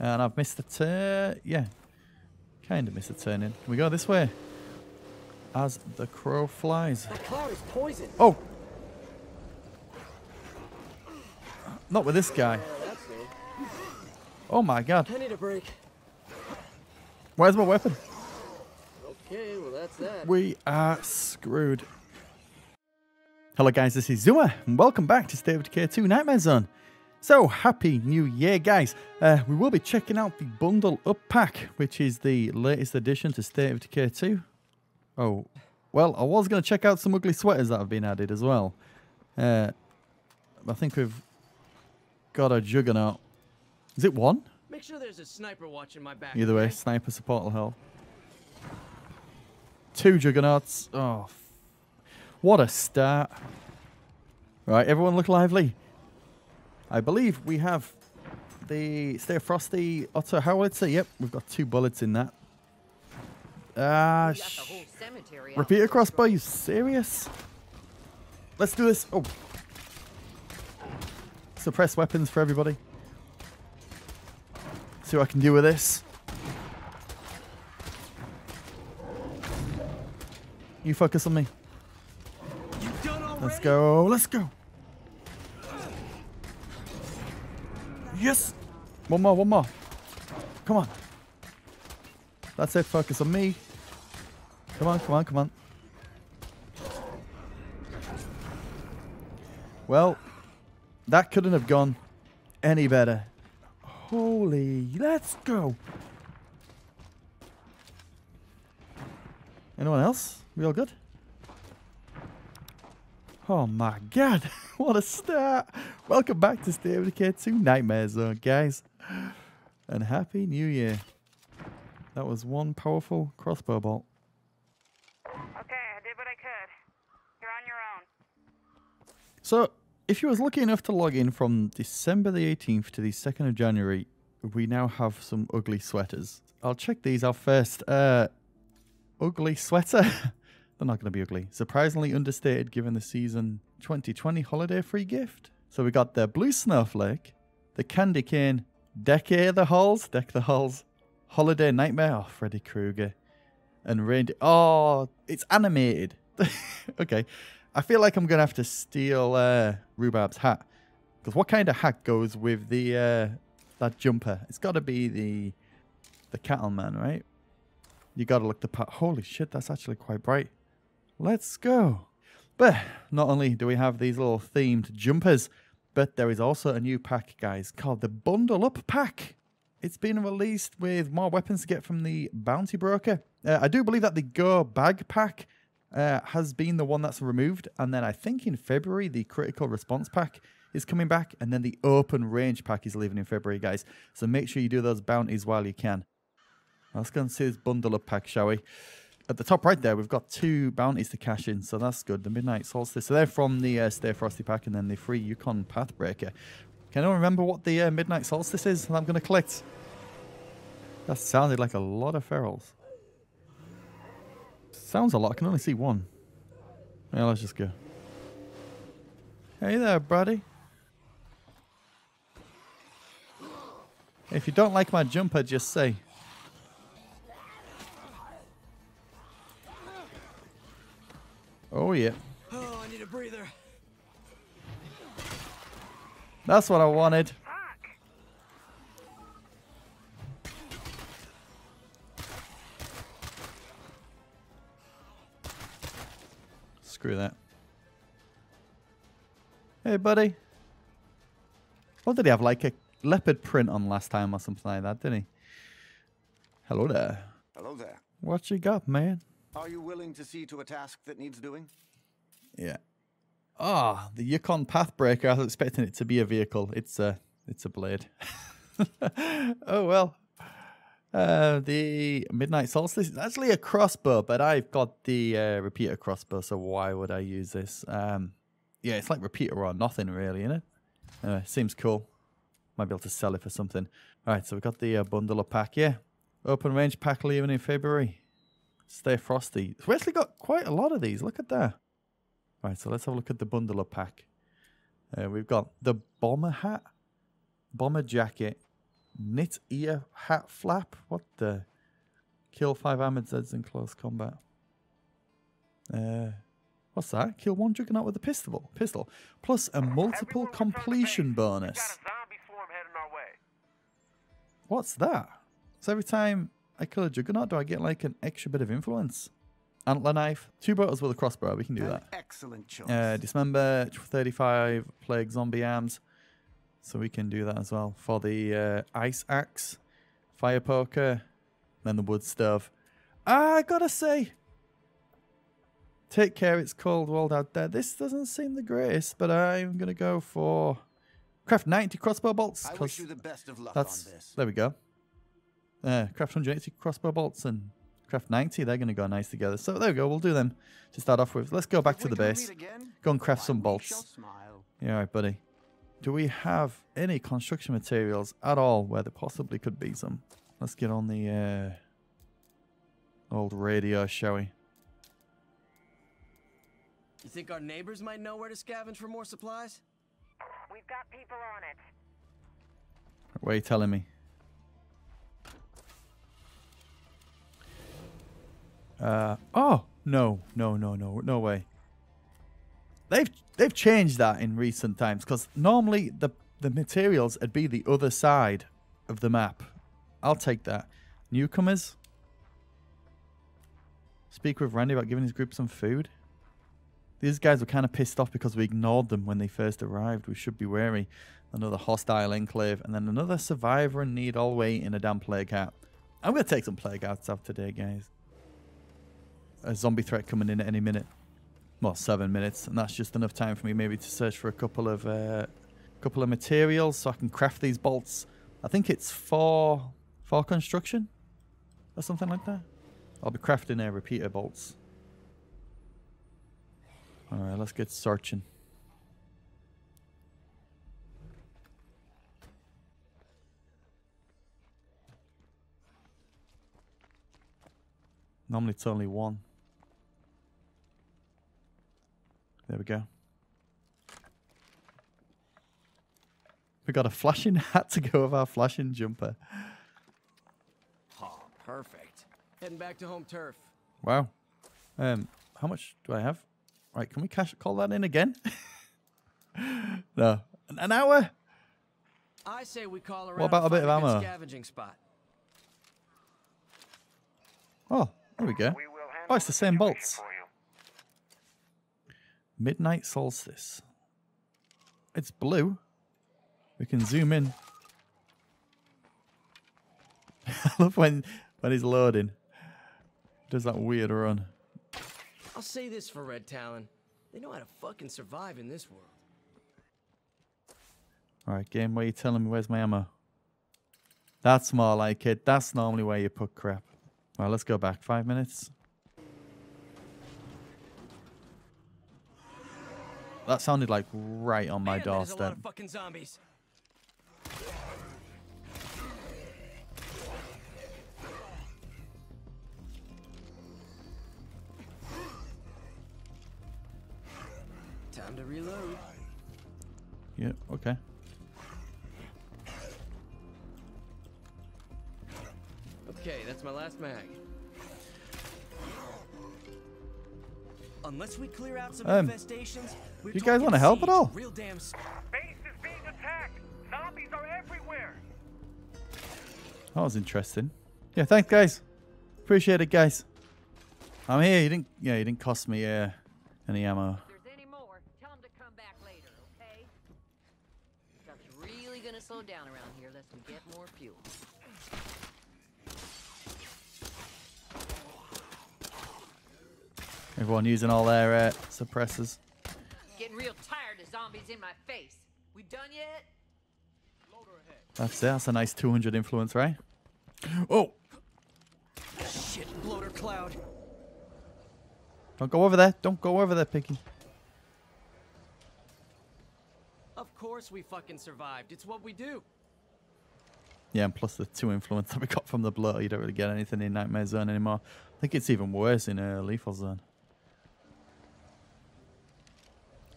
And I've missed the turn. Yeah. Kind of missed the turn in. Can we go this way? As the crow flies. That cloud is poison. Oh! Not with this guy. Yeah, that's new. Oh my god. I need a break. Where's my weapon? Okay, well that's that. We are screwed. Hello guys, this is Zuma, and welcome back to State of Decay 2 Nightmare Zone. So, happy new year guys. Uh, we will be checking out the Bundle Up Pack, which is the latest addition to State of Decay 2. Oh, well, I was going to check out some ugly sweaters that have been added as well. Uh, I think we've got a Juggernaut. Is it one? Make sure there's a sniper watching my back. Either way, okay? sniper support will help. Two juggernauts. Oh, what a start! Right, everyone look lively. I believe we have the Stay Frosty Otto Howitzer. Yep, we've got two bullets in that. Ah, We got the sh- whole cemetery out repeater crossbow. You serious? Let's do this. Oh, suppress weapons for everybody. See what I can do with this. You focus on me. You done already? Let's go. Let's go. Yes. One more. One more. Come on. That's it. Focus on me. Come on. Come on. Come on. Well, that couldn't have gone any better. Holy. Let's go. Anyone else? We all good? Oh my god, what a start! Welcome back to State of Decay 2 Nightmare Zone, guys. And Happy New Year. That was one powerful crossbow bolt. Okay, I did what I could. You're on your own. So, if you was lucky enough to log in from December the 18th to the 2nd of January, we now have some ugly sweaters. I'll check these out first. Uh, ugly sweater? They're not going to be ugly. Surprisingly understated given the season 2020 holiday free gift. So we got the blue snowflake, the candy cane, decay the halls, deck the halls, holiday nightmare, oh, Freddy Krueger, and reindeer. Oh, it's animated. okay. I feel like I'm going to have to steal uh, Rhubarb's hat. Because what kind of hat goes with the uh, that jumper? It's got to be the the cattleman, right? You got to look the part. Holy shit, that's actually quite bright. Let's go. But not only do we have these little themed jumpers, but there is also a new pack, guys, called the Bundle Up Pack. It's been released with more weapons to get from the Bounty Broker. Uh, I do believe that the Go Bag Pack uh, has been the one that's removed. And then I think in February, the Critical Response Pack is coming back. And then the Open Range Pack is leaving in February, guys. So make sure you do those bounties while you can. Let's go and see this bundle up pack, shall we? At the top right there, we've got two bounties to cash in, so that's good. The Midnight Solstice. So they're from the uh, Stay Frosty pack and then the free Yukon Pathbreaker. Can anyone remember what the uh, Midnight Solstice is that I'm going to collect? That sounded like a lot of ferals. Sounds a lot. I can only see one. Yeah, let's just go. Hey there, buddy. If you don't like my jumper, just say. Oh, yeah. Oh, I need a breather. That's what I wanted. Fuck! Screw that. Hey, buddy. What did he have? Like a leopard print on last time or something like that, didn't he? Hello there. Hello there. What you got, man? Are you willing to see to a task that needs doing? Yeah. Ah, the Yukon Pathbreaker. I was expecting it to be a vehicle. It's a, it's a blade. oh well. Uh, the Midnight Solstice is actually a crossbow, but I've got the uh, repeater crossbow, so why would I use this? Um, yeah, it's like repeater or nothing, really, isn't it? Seems cool. Might be able to sell it for something. All right, so we've got the uh, bundle up pack. Yeah, open range pack leaving in February. Stay frosty. We've actually got quite a lot of these. Look at that. Right, so let's have a look at the bundler pack. Uh, we've got the bomber hat, bomber jacket, Knit ear hat flap. What the? Kill five armored Zeds in close combat. Uh, what's that? Kill one Juggernaut with a pistol. Pistol. Plus a multiple completion bonus. zombie swarm heading our way. What's that? So every time I kill a Juggernaut, do I get like an extra bit of influence? Antler knife. Two bloaters with a crossbow. We can do An that. excellent choice. Uh, dismember 35 plague zombie arms. So we can do that as well. For the uh, ice axe, fire poker, then the wood stove. Ah, I gotta say, take care, it's cold world out there. This doesn't seem the greatest, but I'm gonna go for craft 90 crossbow bolts. I wish you the best of luck that's on this. there we go. Uh, craft 180 crossbow bolts and craft 90. They're gonna go nice together. So there we go. We'll do them to start off with. Let's go back If to the base. again, Go and craft some bolts. Yeah, all right, buddy. Do we have any construction materials at all where there possibly could be some? Let's get on the uh, old radio, shall we? You think our neighbors might know where to scavenge for more supplies? We've got people on it. What are you telling me? Uh, oh, no, no, no, no, no way. They've they've changed that in recent times because normally the the materials would be the other side of the map. I'll take that. Newcomers. Speak with Randy about giving his group some food. These guys were kind of pissed off because we ignored them when they first arrived. We should be wary. Another hostile enclave, and then another survivor in need all way in a damn plague hat. I'm gonna take some plague hats out today, guys. A zombie threat coming in at any minute. Well, seven minutes, and that's just enough time for me maybe to search for a couple of uh, couple of materials so I can craft these bolts. I think it's for for construction or something like that. I'll be crafting uh, repeater bolts. All right, let's get searching. Normally it's only one. There we go. We got a flashing hat to go with our flashing jumper. Oh, perfect. Heading back to home turf. Wow. Um, how much do I have? Right, can we cash call that in again? no, an, an hour. I say we call around. What about a bit of ammo? Scavenging spot. Oh, there we go. We Oh, it's the same situation bolts. Midnight solstice. It's blue. We can zoom in. I love when when he's loading. Does that weird run? I'll say this for Red Talon. They know how to fucking survive in this world. All right, game. Where you telling me where's my ammo? That's more like it. That's normally where you put crap. Right, let's go back five minutes. That sounded like right on my Man, there's a lot doorstep. of fucking zombies. Time to reload. Yeah. Okay. Okay, that's my last mag. Unless we clear out some Um, infestations, we're you guys wanna help at all? Real damn. Base is being attacked. Zombies are everywhere. That was interesting. Yeah. Thanks, guys. Appreciate it, guys. I'm here. You didn't. Yeah. You didn't cost me uh, any ammo. If there's any more, tell them to come back later, okay? Stuff's really gonna slow down around here unless we get more fuel. Everyone using all their uh, suppressors. Getting real tired of zombies in my face. We done yet? That's it. That's a nice 200 influence, right? Oh, Shit, bloater cloud. don't go over there. Don't go over there, Piggy. Of course we fucking survived. It's what we do. Yeah, and plus the two influence that we got from the blow, you don't really get anything in Nightmare Zone anymore. I think it's even worse in uh, Lethal Zone.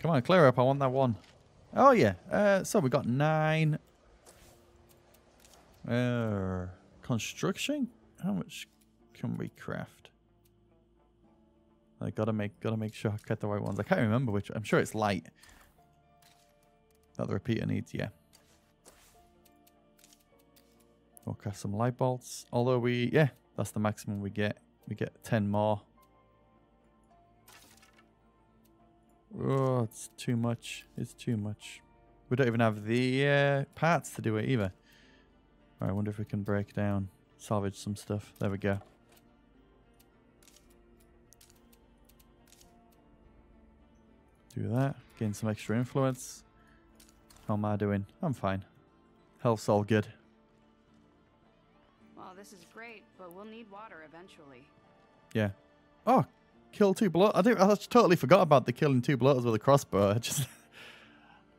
Come on, clear up. I want that one. Oh, yeah. Uh, so we got nine. Uh, construction? How much can we craft? I gotta make gotta make sure I get the right ones. I can't remember which. I'm sure it's light. That the repeater needs, yeah. We'll craft some light bolts. Although we, yeah, that's the maximum we get. We get 10 more. Oh, it's too much. It's too much. We don't even have the uh, parts to do it either. Alright, I wonder if we can break down, salvage some stuff. There we go. Do that. Gain some extra influence. How am I doing? I'm fine. Health's all good. Well, this is great, but we'll need water eventually. Yeah. Oh, kill two bloat. I did I just totally forgot about the killing two bloaters with a crossbow. I just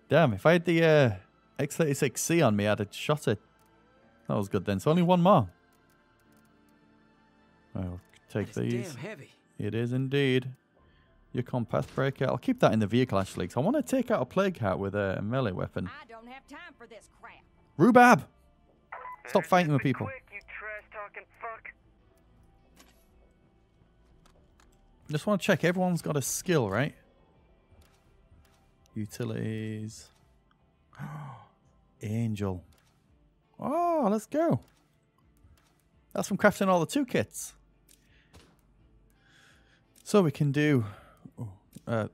damn. If I had the uh, X36C on me, I'd have shot it. That was good then. So only one more. I'll take That is these. damn heavy. It is indeed. Yukon Pathbreaker. I'll keep that in the vehicle actually, because I want to take out a plague hat with a melee weapon. I don't have time for this crap. Rhubarb! Stop fighting with people. Quick, Just want to check everyone's got a skill, right? Utilities. Angel. Oh, let's go. That's from crafting all the two kits. So we can do, oh, uh,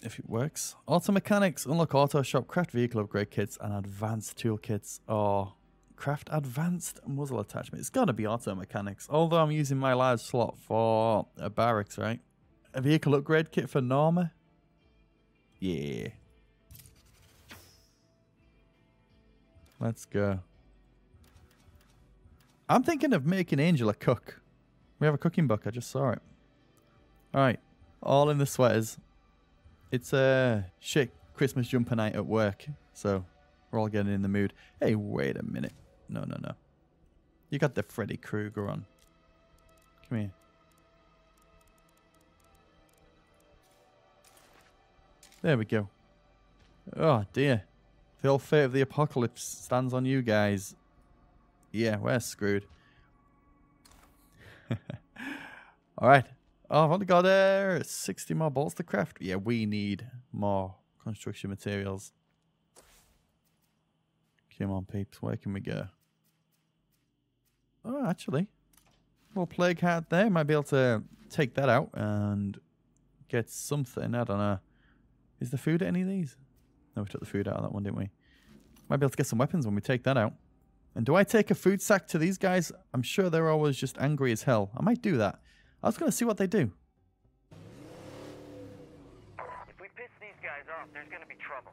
if it works, auto mechanics, unlock auto shop, craft vehicle upgrade kits, and advanced tool kits, or craft advanced muzzle attachment. It's got to be auto mechanics, although I'm using my large slot for a barracks, right? A vehicle upgrade kit for Norma? Yeah. Let's go. I'm thinking of making Angel a cook. We have a cooking book. I just saw it. All right. All in the sweaters. It's a shit Christmas jumper night at work. So we're all getting in the mood. Hey, wait a minute. No, no, no. You got the Freddy Krueger on. Come here. There we go. Oh dear. The old fate of the apocalypse stands on you guys. Yeah, we're screwed. Alright. Oh, I've only got uh, 60 more bolts to craft. Yeah, we need more construction materials. Come on, peeps. Where can we go? Oh, actually. Little plague hat there. Might be able to take that out and get something. I don't know. Is the food at any of these? No, we took the food out of that one, didn't we? Might be able to get some weapons when we take that out. And do I take a food sack to these guys? I'm sure they're always just angry as hell. I might do that. I was going to see what they do. If we piss these guys off, there's gonna be trouble.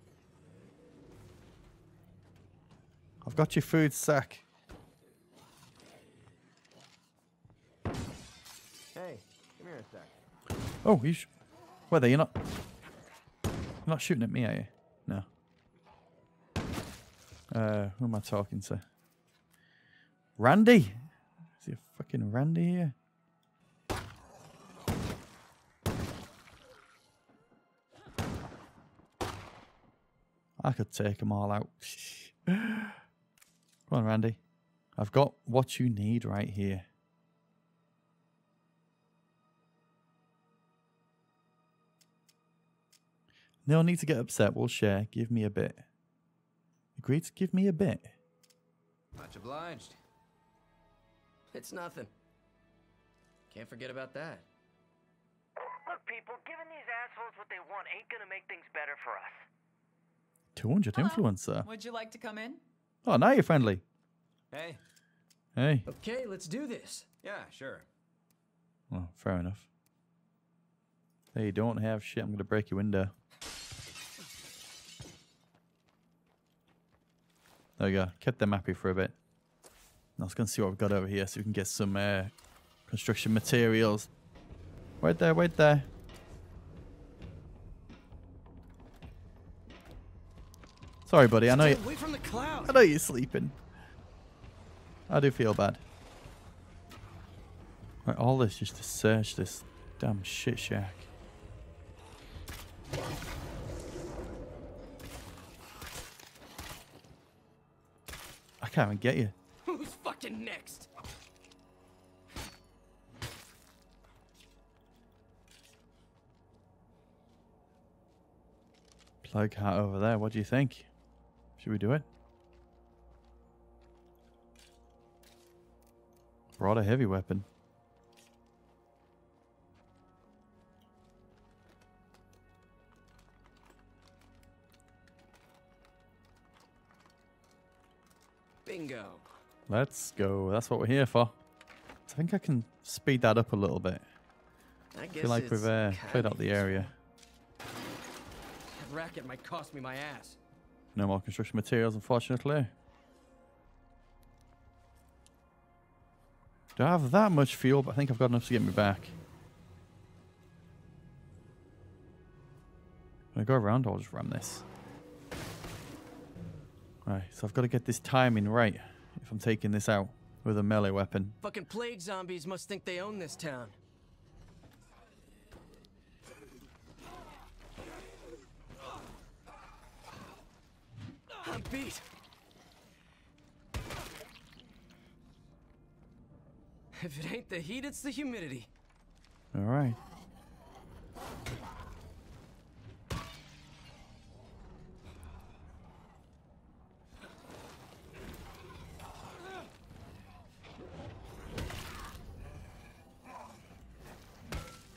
I've got your food sack. Hey, come here a sec. Oh, you sh- Whether you're not... You're not shooting at me, are you? No. Uh, who am I talking to? Randy? Is he a fucking Randy here? I could take them all out. Come on, Randy. I've got what you need right here. No need to get upset. We'll share. Give me a bit. Agree to give me a bit. Much obliged. It's nothing. Can't forget about that. Look, people, giving these assholes what they want ain't gonna make things better for us. 200 influencer. Would you like to come in? Oh, now you're friendly. Hey. Hey. Okay, let's do this. Yeah, sure. Well, fair enough. Hey, don't have shit. I'm going to break your window. There we go. Kept them happy for a bit. Now let's go and see what we've got over here so we can get some uh, construction materials. Wait there, wait there. Sorry, buddy. I know you. Stay away from the cloud. I know you're sleeping. I do feel bad. Right, all this just to search this damn shit shack. I can't even get you. Who's fucking next? Plague hat over there. What do you think? Should we do it? Brought a heavy weapon. Bingo. Let's go. That's what we're here for. I think I can speed that up a little bit. I I guess feel like we've uh, kinda out the area. That racket might cost me my ass. No more construction materials, unfortunately. Do I have that much fuel? But I think I've got enough to get me back. When I go around, I'll just ram this. Right, so I've got to get this timing right if I'm taking this out with a melee weapon. Fucking plague zombies must think they own this town. Beat. If it ain't the heat, it's the humidity. All right.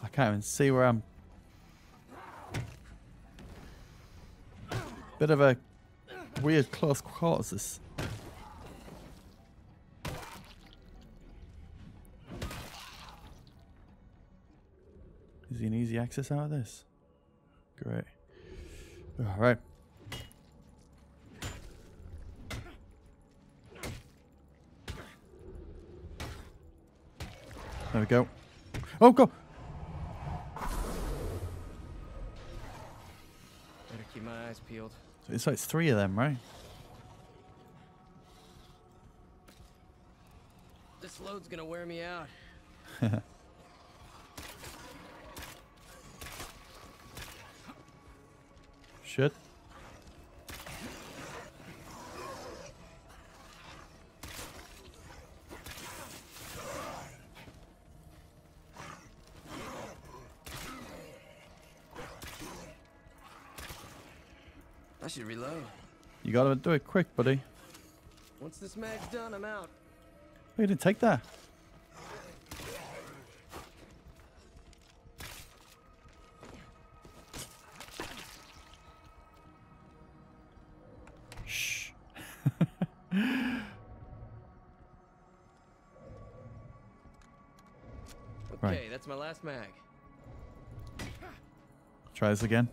I can't even see where I'm. Bit of a weird close quarters. Is he an easy access out of this? Great. All right. There we go. Oh, go! Better keep my eyes peeled. So it's like three of them, right? This load's gonna wear me out. Reload. You gotta do it quick, buddy. Once this mag's done, I'm out. Oh, didn't take that. Shh. Okay, Right. that's my last mag. Try this again.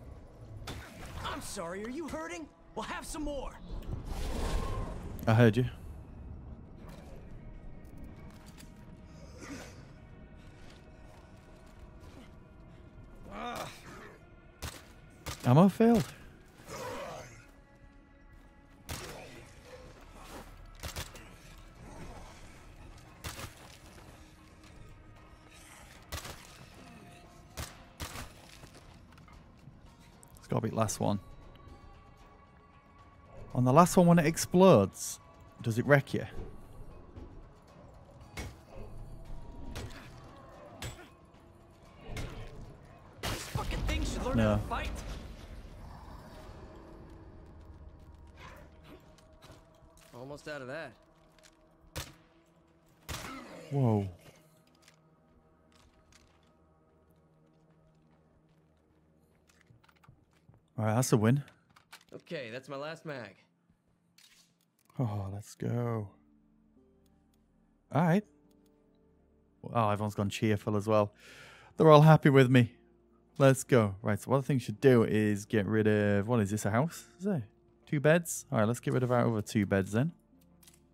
Sorry, are you hurting? We'll have some more. I heard you. Ammo failed. It's got to be last one. On the last one, when it explodes, does it wreck you? This fucking thing should learn No. how to fight. Almost out of that. Whoa. Alright, that's a win. Okay, that's my last mag. Oh, let's go. Alright. Oh, everyone's gone cheerful as well. They're all happy with me. Let's go. Right, so what I think we should do is get rid of... What is this, a house? Is it? Two beds? Alright, let's get rid of our other two beds then.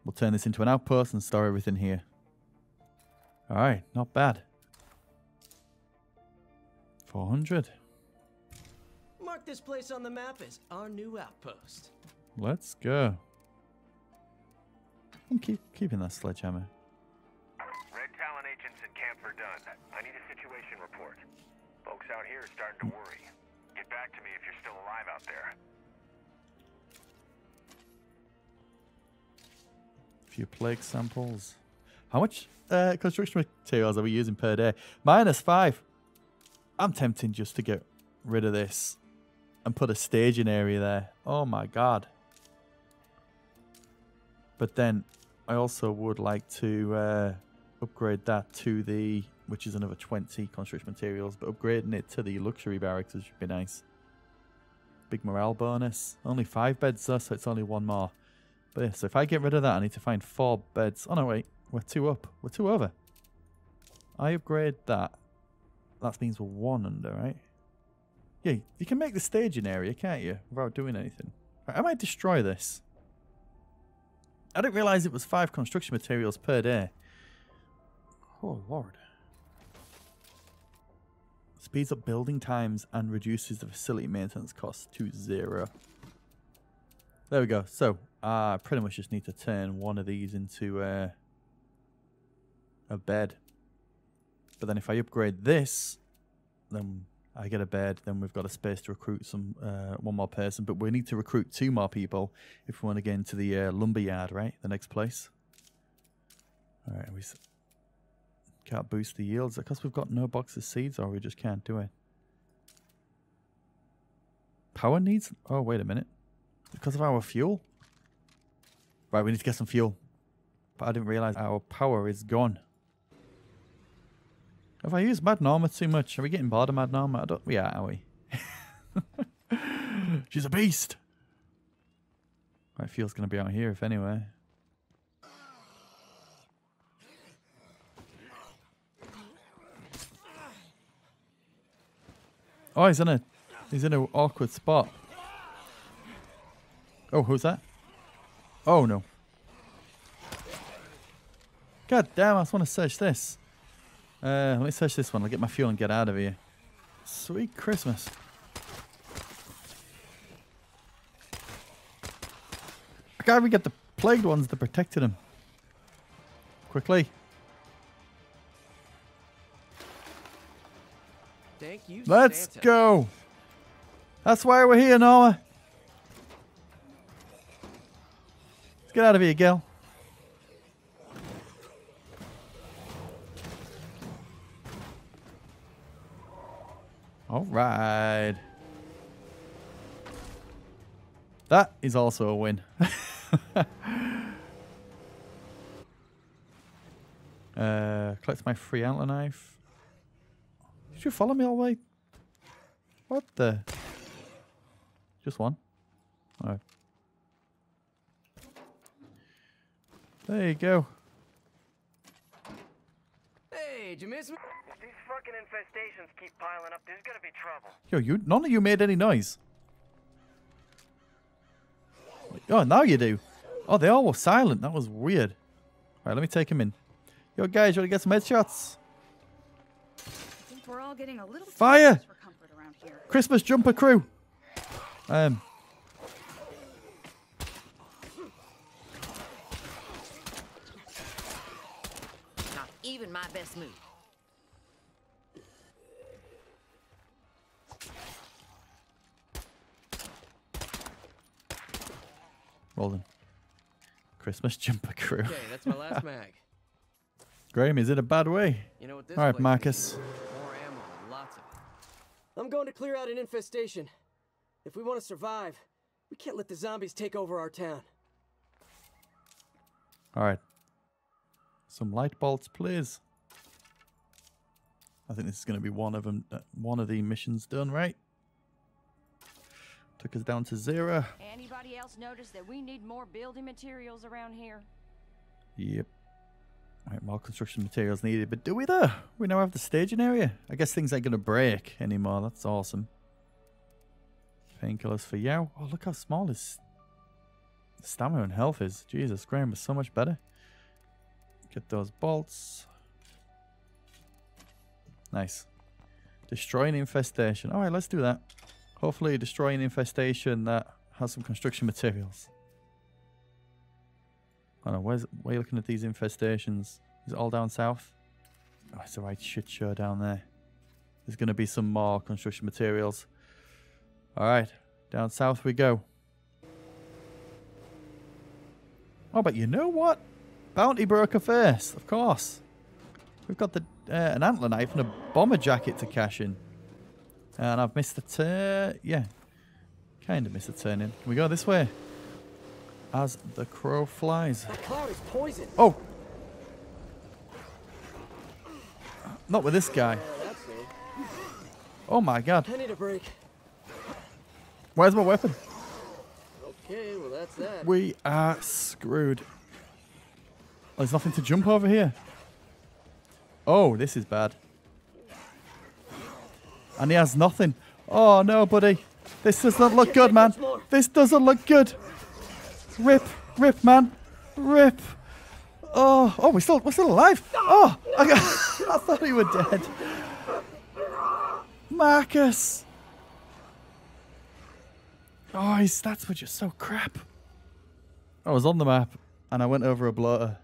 We'll turn this into an outpost and store everything here. Alright, not bad. 400. Mark this place on the map as our new outpost. Let's go. I'm keep keeping that sledgehammer. Red Talon agents in camp are done. I need a situation report. Folks out here are starting to worry. Get back to me if you're still alive out there. A few plague samples. How much uh, construction materials are we using per day? Minus five. I'm tempting just to get rid of this and put a staging area there. Oh my god. But then I also would like to uh, upgrade that to the, which is another 20 construction materials, but upgrading it to the luxury barracks would be nice. Big morale bonus. Only five beds though, so it's only one more. But yeah, so if I get rid of that, I need to find four beds. Oh no, wait. We're two up. We're two over. I upgrade that. That means we're one under, right? Yeah, you can make the staging area, can't you? Without doing anything. Right, I might destroy this. I didn't realise it was five construction materials per day. Oh, Lord. Speeds up building times and reduces the facility maintenance costs to zero. There we go. So, I pretty much just need to turn one of these into uh, a bed. But then if I upgrade this, then I get a bed, then we've got a space to recruit some uh, one more person. But we need to recruit two more people if we want to get into the uh, lumber yard, right? The next place. All right, we can't boost the yields because we've got no box of seeds, or we just can't do it. Power needs. Oh, wait a minute. Because of our fuel. Right, we need to get some fuel. But I didn't realize our power is gone. Have I used Mad Norma too much? Are we getting bored of Mad Norma? I don't, we are, we? She's a beast. Right, fuel's going to be out here, if anyway. Oh, he's in a he's in an awkward spot. Oh, who's that? Oh no. God damn, I just want to search this. Uh, let me search this one. I'll get my fuel and get out of here. Sweet Christmas. I can't even get the plagued ones that protected him. Quickly. Thank you, Let's Santa. go. That's why we're here, Noah. Let's get out of here, Gil. All right. That is also a win. uh, collect my free antler knife. Did you follow me all the way? What the? Just one? Alright. There you go. Hey, did you miss me? If these fucking infestations keep piling up, there's gonna be trouble. Yo, you none of you made any noise. Oh, now you do. Oh, they all were silent. That was weird. Alright, let me take him in. Yo, guys, you want to get some headshots? I think we're all getting a little Fire! for comfort around here. Christmas jumper crew. Um. Not even my best move. Rolling. Christmas jumper crew. Okay, that's my last mag. Graham is in a bad way. You know what this All right, Marcus. More ammo, lots of it. I'm going to clear out an infestation. If we want to survive, we can't let the zombies take over our town. All right. Some light bolts, please. I think this is going to be one of them. Uh, one of the missions done, right? Took us down to zero. Anybody else notice that we need more building materials around here? Yep. All right, more construction materials needed. But do we though? We now have the staging area. I guess things ain't going to break anymore. That's awesome. Painkillers for Yao. Oh, look how small his stamina and health is. Jesus, Graham is so much better. Get those bolts. Nice. Destroy an infestation. All right, let's do that. Hopefully destroy an infestation that has some construction materials. I don't know, where's, where are you looking at these infestations? Is it all down south? Oh, it's the right shit show down there. There's going to be some more construction materials. Alright, down south we go. Oh, but you know what? bounty broker first, of course. We've got the uh, an antler knife and a bomber jacket to cash in. And I've missed the turn. Yeah. Kind of missed the turn in. Can we go this way? As the crow flies. That cloud is poison. Oh! Not with this guy. Oh, New. Oh my god. I need a break. Where's my weapon? Okay, well that's that. We are screwed. There's nothing to jump over here. Oh, this is bad. And he has nothing. Oh no, buddy. This does not look good, man. This doesn't look good. Rip, rip, man, rip. Oh, oh, we're still, we're still alive. Oh, I, got, I thought he were dead. Marcus. Oh, his stats were just so crap. I was on the map and I went over a bloater.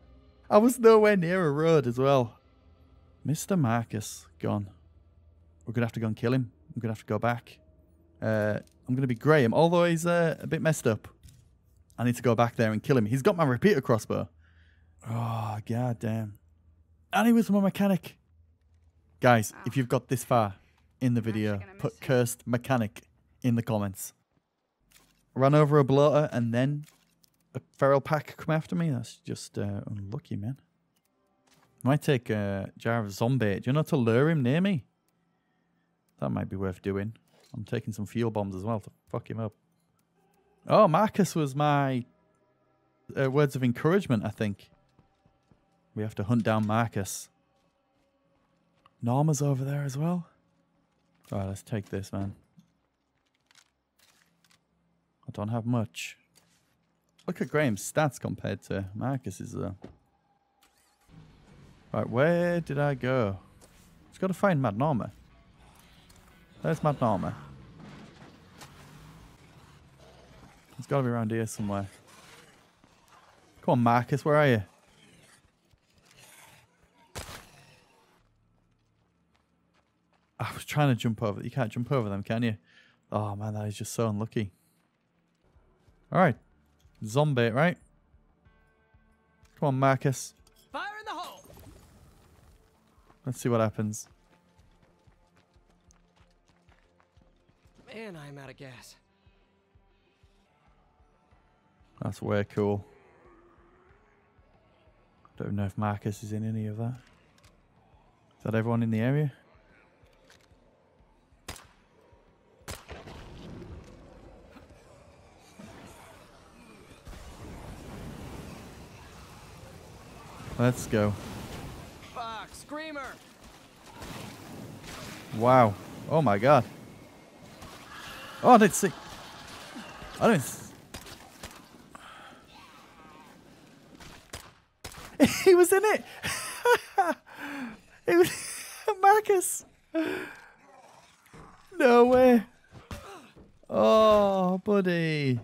I was nowhere near a road as well. Mr. Marcus gone. We're gonna have to go and kill him. I'm gonna have to go back. Uh, I'm gonna be Graham, although he's uh, a bit messed up. I need to go back there and kill him. He's got my repeater crossbow. Oh god damn! And he was my mechanic. Guys, if you've got this far in the video, put him. cursed mechanic in the comments. Ran over a bloater and then a feral pack come after me. That's just uh, unlucky, man. Might take a jar of zombie. Do you know to lure him near me? That might be worth doing. I'm taking some fuel bombs as well to fuck him up. Oh, Marcus was my uh, words of encouragement, I think. We have to hunt down Marcus. Norma's over there as well. All right, let's take this, man. I don't have much. Look at Graham's stats compared to Marcus's, though. Right, where did I go? Just got to find Mad Norma. There's Mad Norma. It's got to be around here somewhere. Come on, Marcus, where are you? I was trying to jump over. You can't jump over them, can you? Oh man, that is just so unlucky. All right, zombie, right? Come on, Marcus. Fire in the hole! Let's see what happens. Man, I'm out of gas. That's way cool. Don't know if Marcus is in any of that. Is that everyone in the area? Let's go. Fuck, Screamer! Wow. Oh my god. Oh, I didn't see. I didn't. he was in it. it was Marcus. No way. Oh, buddy.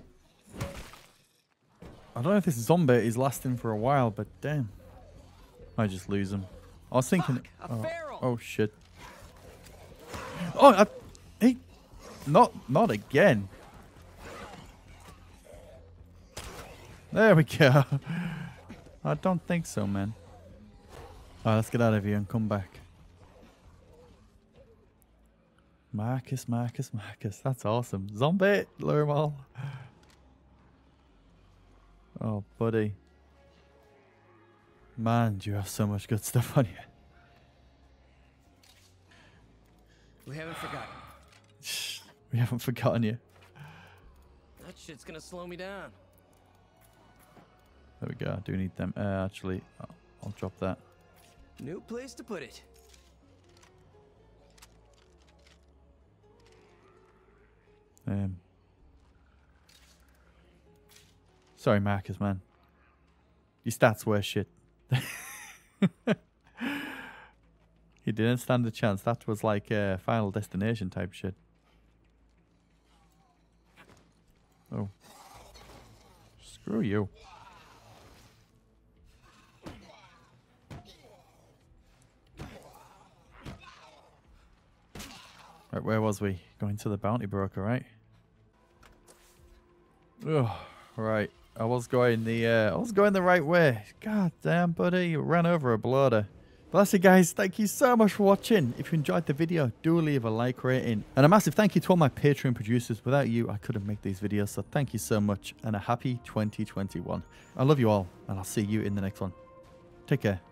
I don't know if this zombie is lasting for a while, but damn. I just lose him. I was thinking. Fuck, a oh, oh shit. Oh, I, he, not not again. There we go. I don't think so, man. Alright, let's get out of here and come back. Marcus, Marcus, Marcus. That's awesome. Zombie, lure 'em all. Oh, buddy. Man, you have so much good stuff on you. We haven't forgotten. We haven't forgotten you. That shit's gonna slow me down. There we go. I do need them. Uh, actually, I'll, I'll drop that. New place to put it. Um, sorry, Marcus, man. Your stats were shit. he didn't stand a chance. That was like a Final Destination type shit. Oh. Screw you. Right, where was we? Going to the bounty broker, right? Oh, right. I was going the uh, I was going the right way. God damn, buddy, you ran over a bloater. But that's it, guys. Thank you so much for watching. If you enjoyed the video, do leave a like rating. And a massive thank you to all my Patreon producers. Without you, I couldn't make these videos. So thank you so much. And a happy 2021. I love you all. And I'll see you in the next one. Take care.